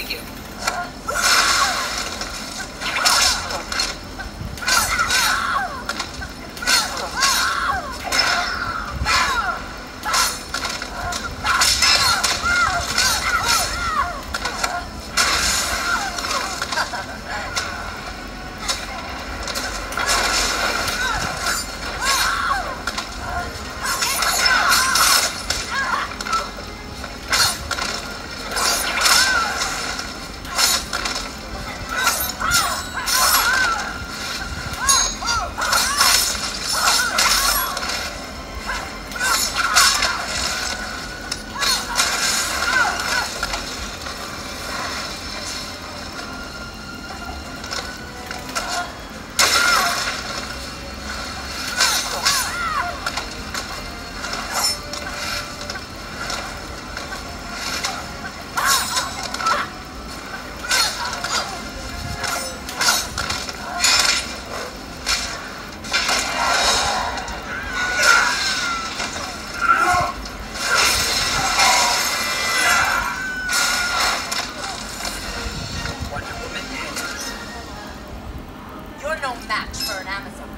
begin. You're no match for an Amazon.